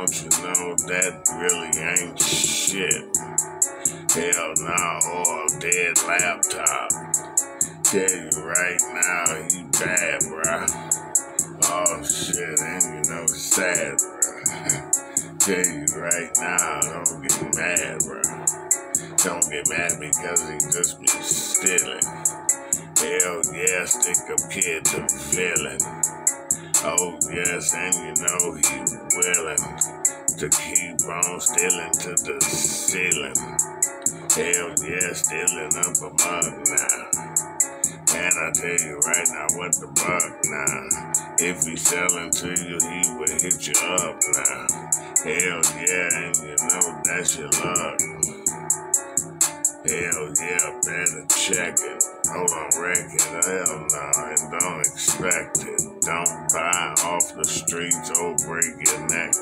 don't you know that really ain't shit? Hell no, or a dead laptop. Tell you right now, he bad, bruh. Oh shit, and you know sad, bruh. Tell you right now, don't get mad, bruh. Don't get mad because he just be stealing. Hell yeah, stick a kid to feeling. Oh yes, and you know he willing to keep on stealing to the ceiling. Hell yeah, stealing up a mug now. And I tell you right now, what the buck now? If he's selling to you, he will hit you up now. Hell yeah, and you know that's your luck. Hell yeah, better check it. Hold on, wreck it. Hell no, and don't expect it. Don't buy off the streets or break your neck.